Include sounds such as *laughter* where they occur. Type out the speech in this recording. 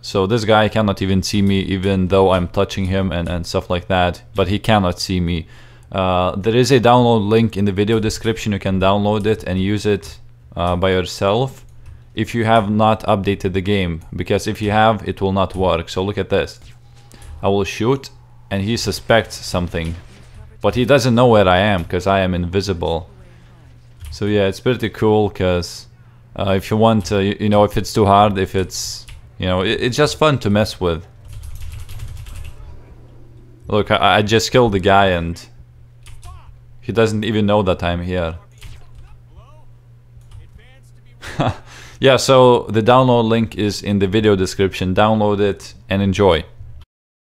So this guy cannot even see me even though I'm touching him and, and stuff like that, but he cannot see me. Uh, there is a download link in the video description, you can download it and use it uh, by yourself if you have not updated the game, because if you have, it will not work. So look at this. I will shoot and he suspects something, but he doesn't know where I am because I am invisible. So yeah, it's pretty cool because uh, if you want to, you, you know, if it's too hard, if it's, you know, it, it's just fun to mess with. Look, I, I just killed the guy and he doesn't even know that I'm here. *laughs* yeah, so the download link is in the video description. Download it and enjoy.